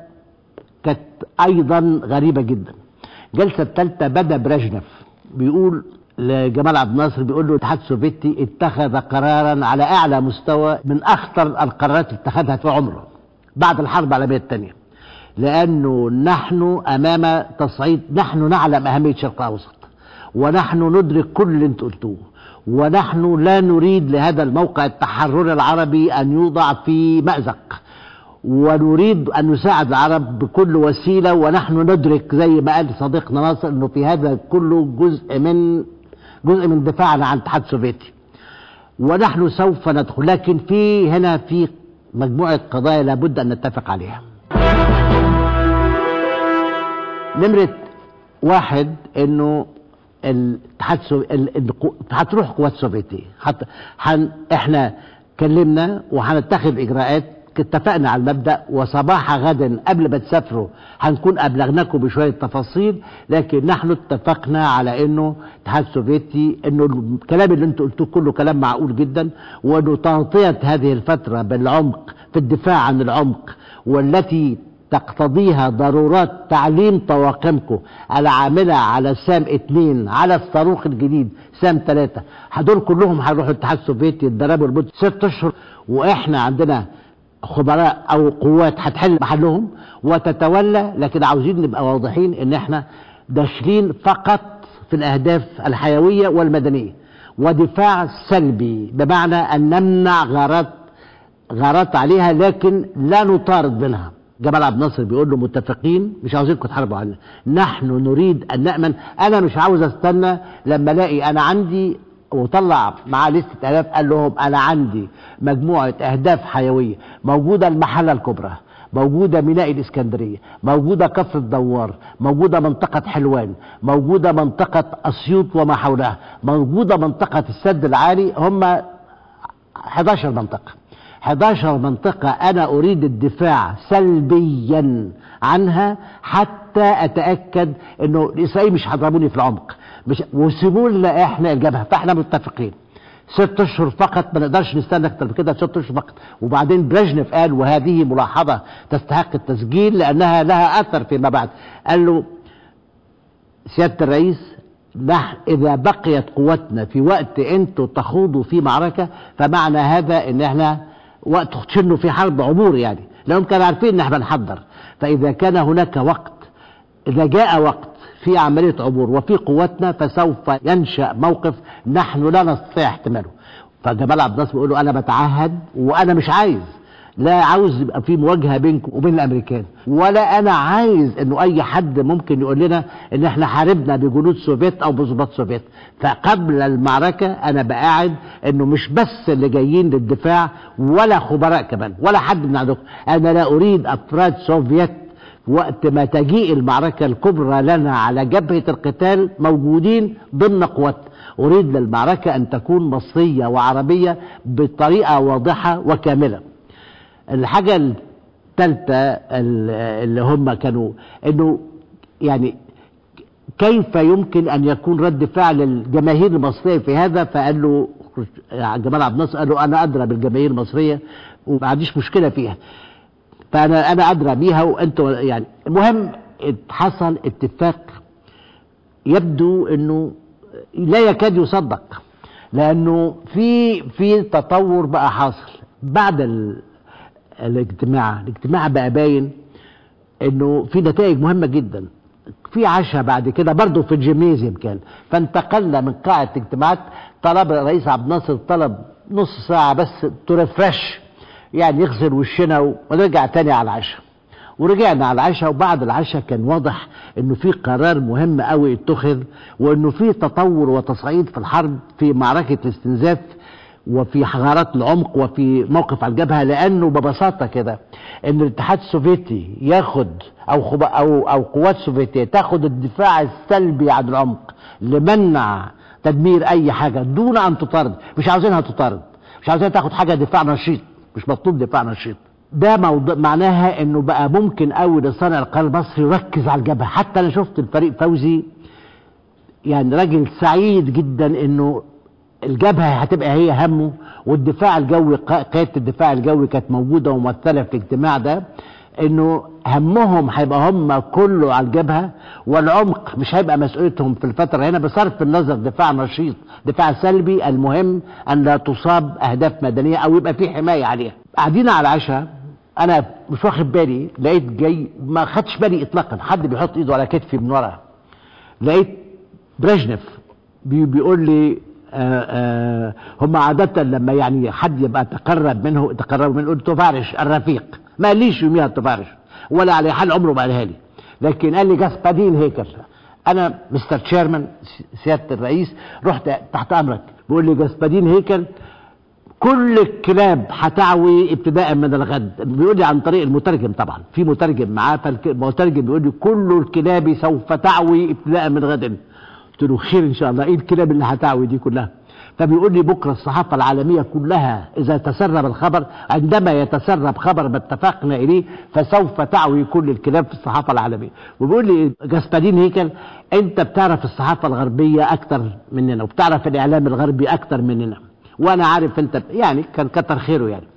كانت أيضا غريبه جدا الجلسه الثالثه بدأ برجنف. بيقول لجمال عبد الناصر بيقول له الاتحاد السوفيتي اتخذ قرارا على أعلى مستوى من أخطر القرارات اللي اتخذها في عمره بعد الحرب العالمية الثانية. لأنه نحن أمام تصعيد نحن نعلم أهمية الشرق الأوسط ونحن ندرك كل اللي انت قلتوه ونحن لا نريد لهذا الموقع التحرري العربي أن يوضع في مأزق. ونريد أن نساعد العرب بكل وسيلة ونحن ندرك زي ما قال صديقنا ناصر إنه في هذا كله جزء من جزء من دفاعنا عن الاتحاد السوفيتي. ونحن سوف ندخل لكن في هنا في مجموعة قضايا لابد أن نتفق عليها. نمرة واحد إنه الاتحاد هتروح قوات سوفيتيه حت... حن... إحنا كلمنا وهنتخذ إجراءات اتفقنا على المبدأ وصباح غد قبل ما تسافروا هنكون أبلغناكم بشوية تفاصيل لكن نحن اتفقنا على إنه الاتحاد السوفيتي إنه الكلام اللي أنتم قلتوه كله كلام معقول جدا وإنه تغطية هذه الفترة بالعمق في الدفاع عن العمق والتي تقتضيها ضرورات تعليم طواقمكم العاملة على سام اتنين على الصاروخ الجديد سام ثلاثة. هدول كلهم هيروحوا الاتحاد السوفيتي يتدربوا لمدة ست أشهر وإحنا عندنا خبراء أو قوات هتحل محلهم وتتولى لكن عاوزين نبقى واضحين إن إحنا داخلين فقط في الأهداف الحيوية والمدنية. ودفاع سلبي بمعنى أن نمنع غارات غارات عليها لكن لا نطارد منها. جمال عبد الناصر بيقول له متفقين مش عاوزينكم تحاربوا عنا نحن نريد أن نأمن. أنا مش عاوز أستنى لما ألاقي أنا عندي وطلع معاه لستة أهداف قال لهم أنا عندي مجموعة أهداف حيوية موجودة المحلة الكبرى موجودة ميناء الإسكندرية موجودة كفر الدوار موجودة منطقة حلوان موجودة منطقة أسيوط وما حولها موجودة منطقة السد العالي هم 11 منطقة. 11 منطقة أنا أريد الدفاع سلبيا عنها حتى أتأكد أنه الإسرائيل مش هيضربوني في العمق. مش وسيبوا لنا إحنا الجبهة فإحنا متفقين. ست أشهر فقط ما نقدرش نستنى أكتر من كده ست أشهر فقط. وبعدين بريجنيف قال وهذه ملاحظة تستحق التسجيل لأنها لها أثر فيما بعد. قال له سيادة الرئيس نحن إذا بقيت قوتنا في وقت أنتوا تخوضوا في معركة فمعنى هذا إن إحنا وقت تشنوا في حرب عبور يعني. لانهم كانوا عارفين ان إحنا بنحضر. فإذا كان هناك وقت إذا جاء وقت في عملية عبور وفي قوتنا فسوف ينشأ موقف نحن لا نستطيع احتماله. فجمال عبد الناصر بيقول له أنا بتعهد وأنا مش عايز. لا عاوز يبقى في مواجهة بينكم وبين الأمريكان. ولا أنا عايز إنه أي حد ممكن يقول لنا إن إحنا حاربنا بجنود سوفيت أو بضباط سوفيت. فقبل المعركة أنا بقاعد إنه مش بس اللي جايين للدفاع ولا خبراء كمان ولا حد من عندكم. أنا لا أريد أفراد سوفيت وقت ما تجيء المعركة الكبرى لنا على جبهة القتال موجودين ضمن قوات. أريد للمعركة أن تكون مصرية وعربية بطريقة واضحة وكاملة. الحاجة الثالثة اللي هم كانوا أنه يعني كيف يمكن أن يكون رد فعل الجماهير المصرية في هذا فقال له جمال عبد الناصر قال له أنا أدرى بالجماهير المصرية وما عنديش مشكلة فيها فأنا أنا أدرى بيها وأنتوا يعني المهم حصل اتفاق يبدو إنه لا يكاد يصدق لأنه في في تطور بقى حاصل بعد. الاجتماع. الاجتماع بقى باين إنه في نتائج مهمة جدا. في عشاء بعد كده برضه في الجيمنيزيوم كان. فانتقلنا من قاعة اجتماعات طلب الرئيس عبد الناصر طلب نص ساعة بس ترفرش يعني يغسل وشنا ونرجع تاني على العشاء. ورجعنا على العشاء وبعد العشاء كان واضح إنه في قرار مهم قوي اتخذ وإنه في تطور وتصعيد في الحرب في معركة الاستنزاف وفي حضارات العمق وفي موقف على الجبهة لأنه ببساطة كده إن الاتحاد السوفيتي ياخد أو أو أو قوات سوفيتية تاخد الدفاع السلبي عن العمق لمنع تدمير أي حاجة دون أن تطارد. مش عاوزينها تطارد. مش عاوزينها تاخد حاجة دفاع نشيط. مش مطلوب دفاع نشيط. ده معناها إنه بقى ممكن قوي لصانع القرار المصري يركز على الجبهة. حتى أنا شفت الفريق فوزي يعني راجل سعيد جدا إنه الجبهة هتبقى هي همه والدفاع الجوي قيادة الدفاع الجوي كانت موجودة وممثله في الاجتماع ده إنه همهم هيبقى هم كله على الجبهة والعمق مش هيبقى مسؤوليتهم في الفترة هنا بصرف النظر دفاع نشيط دفاع سلبي المهم أن لا تصاب أهداف مدنيه أو يبقى في حماية عليها. قاعدين على العشاء أنا مش واخد بالي لقيت جاي ما خدش بالي اطلاقا حد بيحط إيده على كتفي من ورا لقيت بريجنف بي بيقول لي هم عادة لما يعني حد يبقى تقرب منه تقرب منه товарищ الرفيق. ما قاليش يوميها товарищ ولا على حال عمره ما قالها لي. لكن قال لي господин هيكل. أنا مستر تشيرمان سيادة الرئيس رحت تحت أمرك. بيقول لي جاسبادين هيكل كل الكلاب هتعوي ابتداء من الغد. بيقول لي عن طريق المترجم طبعا. في مترجم معاه فالمترجم بيقول لي كل الكلاب سوف تعوي ابتداء من غد. قلت له خير إن شاء الله. إيه الكلاب اللي هتعوي دي كلها؟ فبيقول لي بكرة الصحافة العالمية كلها إذا تسرب الخبر عندما يتسرب خبر ما اتفقنا إليه فسوف تعوي كل الكلاب في الصحافة العالمية. وبيقول لي جاسبارين هيكل أنت بتعرف الصحافة الغربية أكتر مننا وبتعرف الإعلام الغربي أكتر مننا. وأنا عارف أنت يعني كان كتر خيره يعني.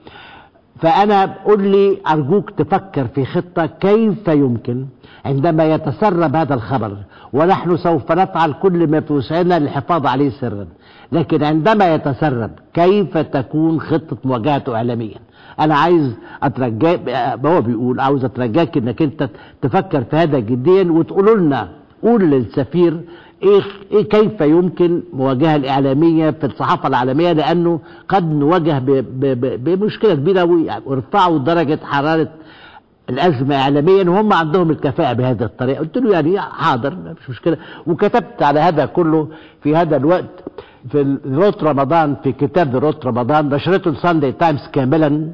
فأنا قل لي أرجوك تفكر في خطة كيف يمكن عندما يتسرب هذا الخبر. ونحن سوف نفعل كل ما في وسعنا للحفاظ عليه سرا. لكن عندما يتسرب كيف تكون خطة مواجهته اعلاميا؟ أنا عايز اترجاك هو بيقول؟ عاوز أترجاك إنك أنت تفكر في هذا جديا وتقولوا لنا قول للسفير إيه إيه كيف يمكن مواجهة الإعلامية في الصحافة العالمية؟ لأنه قد نواجه بمشكلة كبيرة ويرفعوا درجة حرارة الأزمة اعلاميا وهم عندهم الكفاءة بهذه الطريقة. قلت له يعني حاضر مش مشكلة. وكتبت على هذا كله في هذا الوقت في Road to Ramadan في كتاب Road to Ramadan نشرته الساندي تايمز كاملا.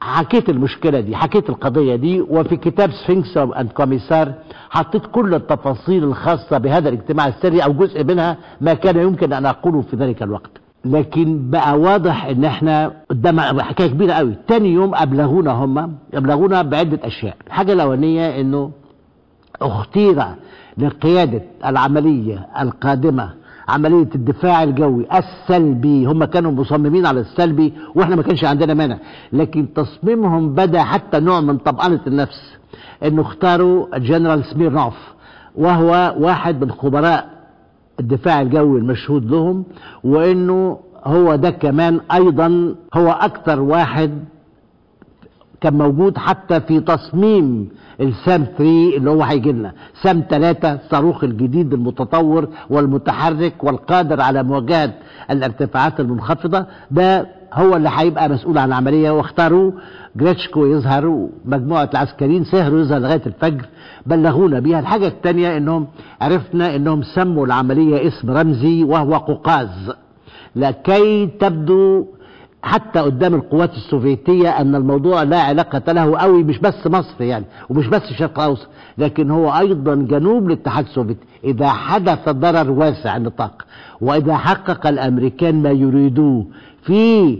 حكيت المشكلة دي حكيت القضية دي وفي كتاب Sphinx and Commissar حطيت كل التفاصيل الخاصة بهذا الاجتماع السري أو جزء منها ما كان يمكن أن أقوله في ذلك الوقت. لكن بقى واضح إن إحنا قدام حكاية كبيرة قوي. تاني يوم أبلغونا هم أبلغونا بعدة أشياء. الحاجة الأولانية إنه أختير لقيادة العملية القادمة عملية الدفاع الجوي السلبي. هم كانوا مصممين على السلبي وإحنا ما كانش عندنا مانع. لكن تصميمهم بدأ حتى نوع من طبقنة النفس. إنه اختاروا الجنرال سميرنوف وهو واحد من خبراء الدفاع الجوي المشهود لهم وإنه هو ده كمان أيضا هو أكثر واحد كان موجود حتى في تصميم السام 3 اللي هو هيجي لنا. سام 3 الصاروخ الجديد المتطور والمتحرك والقادر على مواجهة الارتفاعات المنخفضة ده هو اللي هيبقى مسؤول عن العملية. واختاروا جريتشكو يظهر ومجموعه العسكريين سهروا يظهر لغاية الفجر بلغونا بيها الحاجة الثانية إنهم عرفنا إنهم سموا العملية اسم رمزي وهو قوقاز. لكي تبدو حتى قدام القوات السوفيتية أن الموضوع لا علاقة له قوي مش بس مصر يعني ومش بس الشرق الأوسط لكن هو أيضا جنوب الاتحاد السوفيتي. إذا حدث ضرر واسع النطاق وإذا حقق الأمريكان ما يريدوه في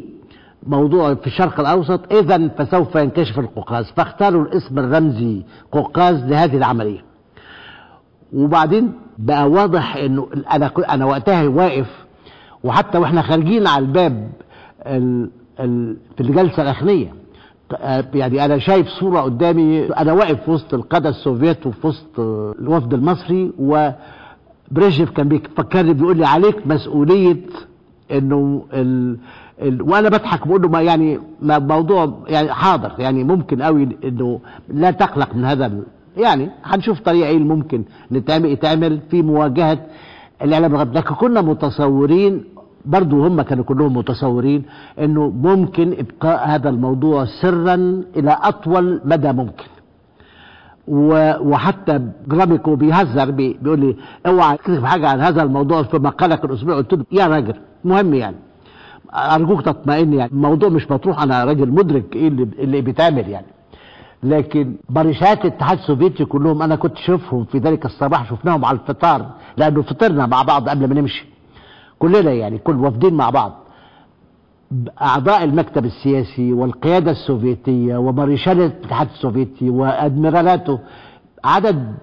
موضوع في الشرق الأوسط إذا فسوف ينكشف القوقاز. فاختاروا الاسم الرمزي قوقاز لهذه العملية. وبعدين بقى واضح إنه أنا أنا وقتها واقف وحتى وإحنا خارجين على الباب ال ال في الجلسة الاخريه يعني أنا شايف صورة قدامي. أنا واقف في وسط القادة السوفيت وفي وسط الوفد المصري وبريجيف كان بيفكرني بيقول لي عليك مسؤولية إنه وأنا بضحك بقول له ما يعني ما موضوع يعني حاضر يعني ممكن قوي إنه لا تقلق من هذا يعني هنشوف طريقة إيه ممكن نتعمل يتعمل في مواجهة الإعلام الغربي. لكن كنا متصورين برضو هم كانوا كلهم متصورين إنه ممكن إبقاء هذا الموضوع سرا إلى أطول مدى ممكن. وحتى جراميكو بيهزر بي بيقول لي أوعى تكتب حاجة عن هذا الموضوع في مقالك الاسبوعي قلت له يا راجل مهم يعني. أرجوك تطمئن يعني. الموضوع مش مطروح أنا راجل مدرك إيه اللي, اللي بيتعمل يعني. لكن مارشالات الاتحاد السوفيتي كلهم أنا كنت شوفهم في ذلك الصباح شفناهم على الفطار لأنه فطرنا مع بعض قبل ما نمشي. كلنا يعني كل وافدين مع بعض. أعضاء المكتب السياسي والقيادة السوفيتية ومارشال الاتحاد السوفيتي وأدميرالاته عدد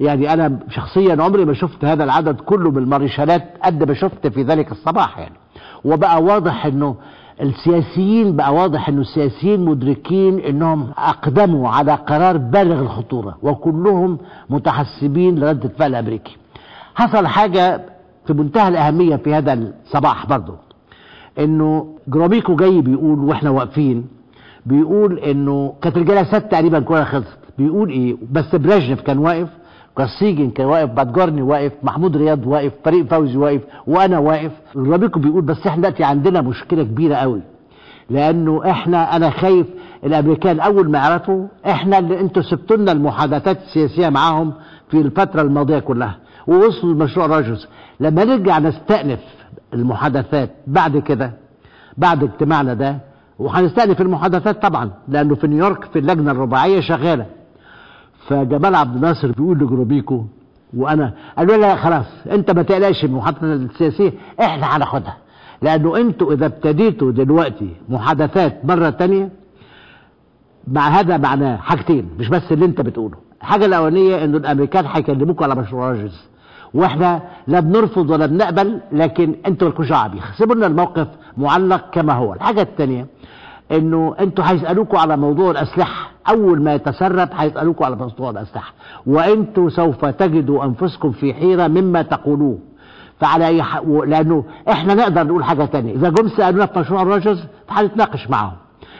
يعني أنا شخصيا عمري ما شفت هذا العدد كله من المارشالات قد ما شفت في ذلك الصباح يعني وبقى واضح إنه السياسيين بقى واضح إنه السياسيين مدركين إنهم أقدموا على قرار بالغ الخطورة وكلهم متحسبين لرد الفعل الامريكي. حصل حاجة في منتهى الأهمية في هذا الصباح برضه إنه جراميكو جاي بيقول وإحنا واقفين بيقول إنه كانت الجلسات تقريبا كلها خلصت بيقول إيه؟ بس بريجنف كان واقف كاسيجن كان واقف بادجورني واقف محمود رياض واقف فريق فوزي واقف وأنا واقف. جراميكو بيقول بس إحنا دلوقتي عندنا مشكلة كبيرة قوي لأنه إحنا أنا خايف الأمريكان أول ما يعرفوا إحنا اللي أنتوا سبتوا لنا المحادثات السياسية معاهم في الفترة الماضية كلها. ووصلوا لمشروع راجوز لما نرجع نستأنف المحادثات بعد كده بعد اجتماعنا ده وهنستأنف المحادثات طبعا لأنه في نيويورك في اللجنة الرباعية شغالة. فجمال عبد الناصر بيقول لجروبيكو وأنا قال له لا خلاص أنت ما تقلقش من المحادثة السياسية إحنا هناخدها. لأنه أنتوا إذا ابتديتوا دلوقتي محادثات مرة تانية مع هذا معناه حاجتين مش بس اللي أنت بتقوله. الحاجة الأولانية إنه الأمريكان هيكلموكوا على مشروع راجز وإحنا لا بنرفض ولا بنقبل لكن أنتوا مالكوش دعوه سيبوا لنا الموقف معلق كما هو. الحاجة الثانية إنه أنتوا هيسالوكوا على موضوع الأسلحة. أول ما يتسرب هيسالوكوا على موضوع الأسلحة. وأنتوا سوف تجدوا أنفسكم في حيرة مما تقولوه. فعلى أي ح... لأنه إحنا نقدر نقول حاجة ثانية إذا جم سألونا في مشروع الراجز هنتناقش معاهم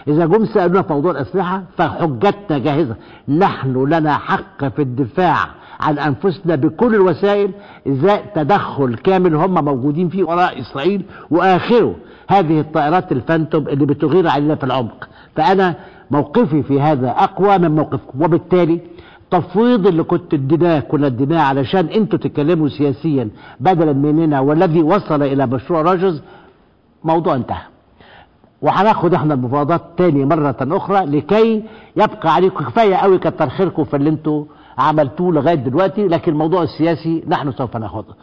إذا جم سألونا في موضوع الأسلحة فحجتنا جاهزة. نحن لنا حق في الدفاع عن أنفسنا بكل الوسائل إزاء تدخل كامل هم موجودين فيه وراء إسرائيل وآخره. هذه الطائرات الفانتوم اللي بتغير علينا في العمق. فأنا موقفي في هذا أقوى من موقفكم. وبالتالي التفويض اللي كنت اديناه كنا اديناه علشان أنتوا تتكلموا سياسيا بدلا مننا والذي وصل إلى مشروع راجز موضوع انتهى. وهناخد إحنا المفاوضات تاني مرة أخرى لكي يبقى عليكم كفاية قوي كتر خيركم في اللي أنتوا عملتوه لغاية دلوقتي لكن الموضوع السياسي نحن سوف ناخده.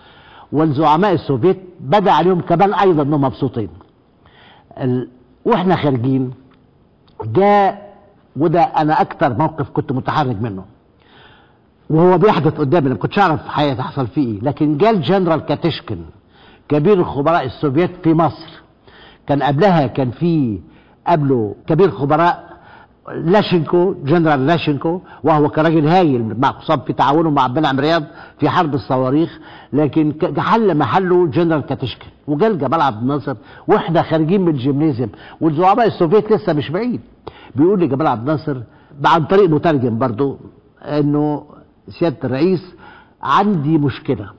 والزعماء السوفيت بدأ عليهم كمان أيضا إنهم مبسوطين. ال... وإحنا خارجين. جاء وده أنا أكثر موقف كنت متحرج منه. وهو بيحدث قدامي ما كنتش أعرف هيحصل فيه إيه. لكن جاء الجنرال كاتشكن كبير الخبراء السوفيت في مصر. كان قبلها كان في قبله كبير خبراء لاشنكو جنرال لاشنكو وهو كراجل هايل مقصود في تعاونه مع عبد المنعم رياض في حرب الصواريخ لكن حل محله جنرال كاتشكن. وجا ل جمال عبد الناصر وإحنا خارجين من الجيمنيزيوم والزعماء السوفيت لسه مش بعيد. بيقول لي جمال عبد الناصر عن طريق مترجم برضه إنه سيادة الرئيس عندي مشكلة.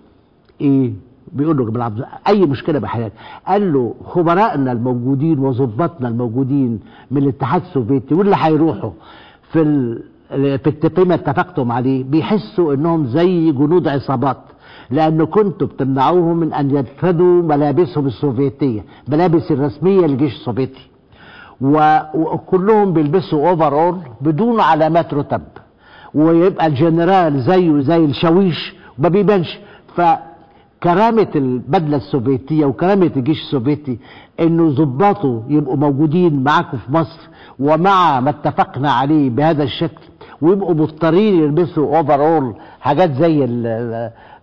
إيه؟ بيقول له جمال عبد أي مشكلة بحياتي قال له خبرائنا الموجودين وظباطنا الموجودين من الاتحاد السوفيتي واللي هيروحوا في ال... في التقييم اتفقتم عليه بيحسوا إنهم زي جنود عصابات لأن كنتوا بتمنعوهم من أن يرتدوا ملابسهم السوفيتية ملابس الرسمية للجيش السوفيتي. وكلهم بيلبسوا overall بدون علامات رتب. ويبقى الجنرال زيه زي الشاويش ما بيبانش. ف كرامة البدلة السوفيتية وكرامة الجيش السوفيتي إنه ضباطه يبقوا موجودين معاكم في مصر ومع ما اتفقنا عليه بهذا الشكل ويبقوا مضطرين يلبسوا اوفر اول حاجات زي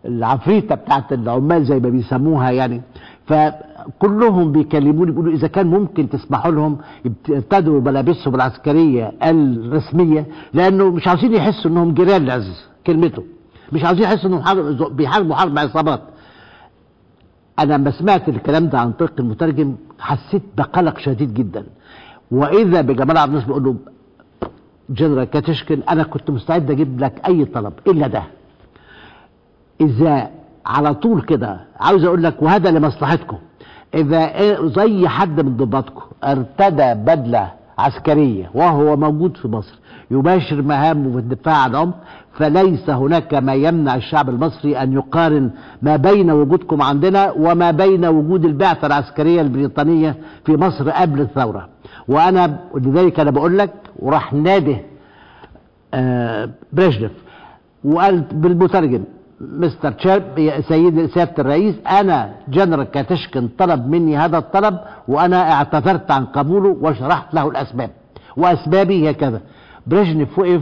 العفريتة بتاعت العمال زي ما بيسموها يعني. فكلهم بيكلموني بيقولوا إذا كان ممكن تسمحوا لهم يبتدوا ملابسهم العسكرية الرسمية لأنه مش عاوزين يحسوا إنهم جيران العز كلمته. مش عاوزين يحسوا إنهم بيحاربوا حرب عصابات. أنا لما سمعت الكلام ده عن طريق المترجم حسيت بقلق شديد جدا. وإذا بجمال عبد الناصر بيقول له جنرال كاتشكن أنا كنت مستعد أجيب لك أي طلب إلا ده. إذا على طول كده عاوز أقول لك وهذا لمصلحتكم. إذا زي حد من ضباطكم ارتدى بدلة عسكرية وهو موجود في مصر. يباشر مهامه في الدفاع عن العمق فليس هناك ما يمنع الشعب المصري أن يقارن ما بين وجودكم عندنا وما بين وجود البعثة العسكرية البريطانية في مصر قبل الثورة. وأنا لذلك أنا بقول لك وراح ناده آه بريجنف وقال بالمترجم مستر تشاب سيد سيادة الرئيس أنا جنرال كاتشكن طلب مني هذا الطلب وأنا اعتذرت عن قبوله وشرحت له الأسباب. وأسبابي هي كذا. بريجنف وقف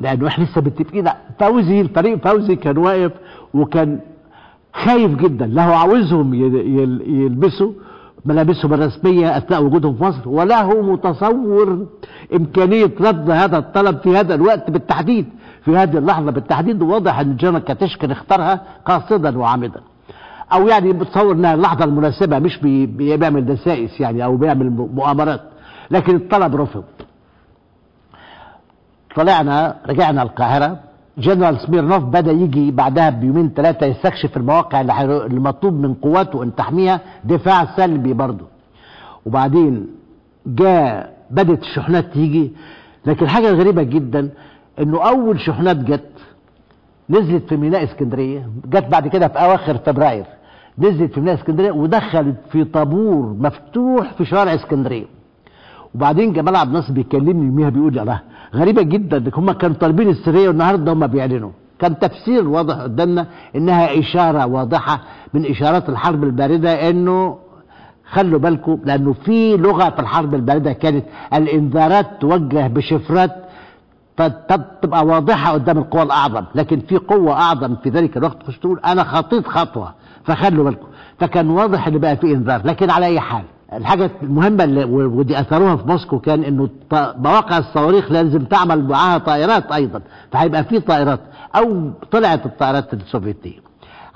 لأنه إحنا لسه متفقين. فوزي الفريق فوزي كان واقف وكان خايف جدا. لا هو عاوزهم يلبسوا ملابسهم الرسمية أثناء وجودهم في مصر ولا هو متصور إمكانية رد هذا الطلب في هذا الوقت بالتحديد. في هذه اللحظة بالتحديد واضح أن جنرال كاتشكن اختارها قاصدا وعامدا. أو يعني بتصور أنها اللحظة المناسبة مش بي بيعمل دسائس يعني أو بيعمل مؤامرات لكن الطلب رفض. طلعنا رجعنا القاهرة. جنرال سميرنوف بدأ يجي بعدها بيومين ثلاثة يستكشف المواقع اللي مطلوب من قواته أن تحميها دفاع سلبي برضه. وبعدين جاء بدت الشحنات تيجي. لكن الحاجة الغريبه جدا إنه أول شحنات جت نزلت في ميناء إسكندرية جت بعد كده في أواخر فبراير نزلت في ميناء إسكندرية ودخلت في طابور مفتوح في شوارع إسكندرية. وبعدين جمال عبد الناصر بيكلمني يوميها بيقول لي الله غريبة جدا ان هم كانوا طالبين السريه والنهارده هم بيعلنوا. كان تفسير واضح قدامنا إنها إشارة واضحة من إشارات الحرب الباردة إنه خلوا بالكم لأنه في لغة في الحرب الباردة كانت الإنذارات توجه بشفرات فتبقى واضحة قدام القوى الأعظم. لكن في قوة أعظم في ذلك الوقت تخش تقول أنا خطيت خطوة فخلوا بالكم. فكان واضح إن بقى في إنذار. لكن على أي حال الحاجة المهمة اللي ودي أثروها في موسكو كان إنه مواقع الصواريخ لازم تعمل معاها طائرات أيضا. فهيبقى في طائرات أو طلعت الطائرات السوفيتية.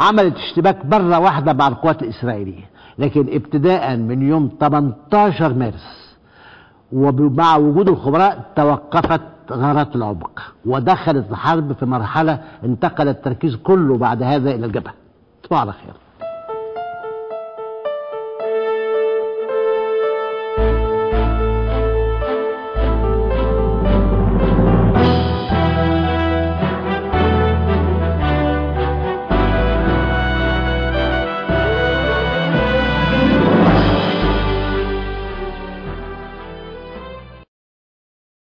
عملت اشتباك مرة واحدة مع القوات الإسرائيلية. لكن ابتداء من يوم 18 مارس ومع وجود الخبراء توقفت غارات العمق ودخلت الحرب في مرحلة انتقل التركيز كله بعد هذا إلى الجبهة. تصبحوا على خير.